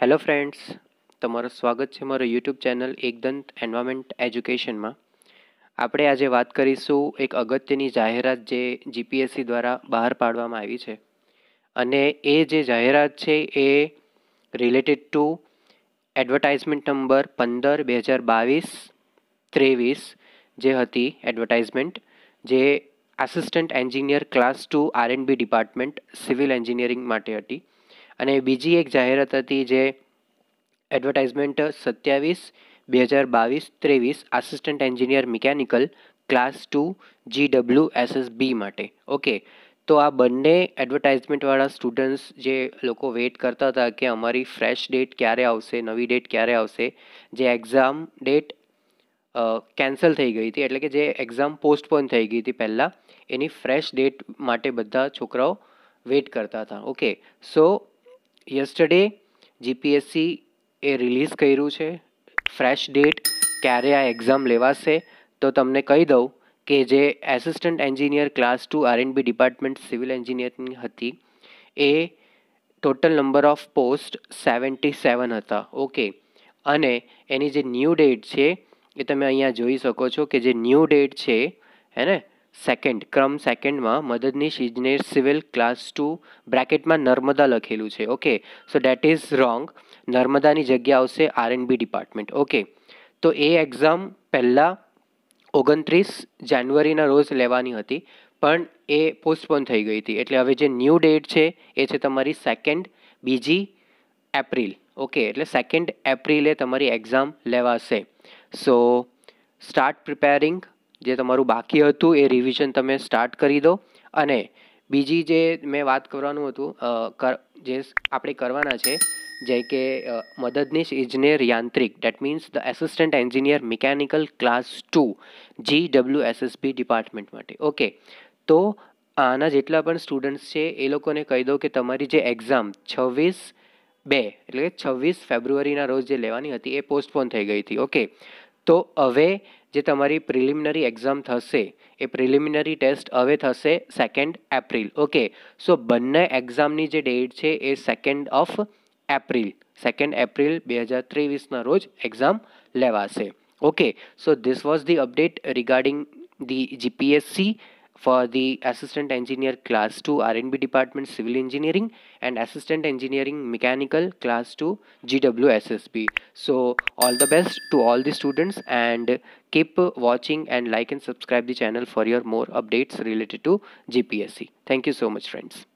Hello friends તમારું સ્વાગત છે મારો યુટ્યુબ ચેનલ એકદંત એન્વાયરમેન્ટ એજ્યુકેશનમાં આપણે આજે વાત કરીશું એક અગત્યની જાહેરાત જે જીપીએસસી દ્વારા બહાર પાડવામાં આવી છે. અને એ જે જાહેરાત છે એ રિલેટેડ ટુ એડવર્ટાઇઝમેન્ટ નંબર પંદર બે હજાર બાવીસ ત્રેવીસ જે હતી એડવર્ટાઇઝમેન્ટ જે assistant engineer class two R and B department civil engineering માટે હતી. અને બીજી એક જાહેરાત હતી જે એડવર્ટાઇઝમેન્ટ સત્યાવીસ, બે હજાર બાવીસ, ત્રેવીસ assistant engineer mechanical class two G W SSB માટે. ઓકે તો આ બંને એડવર્ટાઇઝમેન્ટવાળા સ્ટુડન્ટ્સ જે લોકો વેઇટ કરતા હતા કે અમારી ફ્રેશ ડેટ ક્યારે આવશે, નવી ડેટ ક્યારે આવશે, જે એક્ઝામ ડેટ કેન્સલ થઈ ગઈ હતી, એટલે કે જે એક્ઝામ પોસ્ટપોન થઈ ગઈ હતી પહેલાં, એની ફ્રેશ ડેટ માટે બધા છોકરાઓ વેઇટ કરતા હતા. ઓકે સો યસ્ટરડે જીપીએસસી એ રિલીઝ કર્યું છે. ફ્રેશ ડેટ ક્યારે આ એક્ઝામ લેવાશે? તો તમને કહી દઉં કે જે assistant engineer class two R B department civil એન્જિનિયરની હતી, એ total number of post seventy seven હતા. ઓકે અને એની જે ન્યૂ ડેટ છે, એ તમે અહીંયા જોઈ શકો છો કે જે ન્યૂ ડેટ છે, હે ને? સેકન્ડ ક્રમ સેકન્ડમાં મદદનીશ ઇજનેર સિવિલ ક્લાસ ટુ બ્રેકેટમાં નર્મદા લખેલું છે. Okay so that is wrong નર્મદાની જગ્યા આવશે R and B department okay તો એ એક્ઝામ પહેલાં ઓગણત્રીસ જાન્યુઆરીના રોજ લેવાની હતી, પણ એ પોસ્ટપોન થઈ ગઈ હતી. એટલે હવે જે ન્યૂ ડેટ છે, એ છે તમારી સેકન્ડ બીજી એપ્રિલ. ઓકે એટલે સેકન્ડ એપ્રિલે તમારી એક્ઝામ લેવાશે. સો સ્ટાર્ટ પ્રિપેરિંગ જે તમારું બાકી હતું એ રિવિઝન તમે સ્ટાર્ટ કરી દો. અને બીજી જે મેં વાત કરવાનું હતું જે આપણે કરવાના છે, જે કે મદદનીશ ઇજનેર યાંત્રિક that means the assistant engineer mechanical class two G W SSB department માટે. ઓકે તો આના જેટલા પણ સ્ટુડન્ટ્સ છે, એ લોકોને કહી દો કે તમારી જે એક્ઝામ છવ્વીસ બે, એટલે છવ્વીસ ફેબ્રુઆરીના રોજ જે લેવાની હતી, એ પોસ્ટપોન થઈ ગઈ હતી. ઓકે તો હવે જે તમારી પ્રિલિમિનરી એક્ઝામ થશે, એ પ્રિલિમિનરી ટેસ્ટ હવે થશે સેકન્ડ એપ્રિલ ઓકે સો બંને એક્ઝામની જે ડેટ છે એ second of April second April બે હજાર ત્રેવીસના રોજ એક્ઝામ લેવાશે okay so this was the update regarding the GPSC for the assistant engineer class 2 R&B department civil engineering and assistant engineering mechanical class 2 GWSSB. So all the best to all the students and keep watching and like and subscribe the channel for your more updates related to GPSC. Thank you so much friends.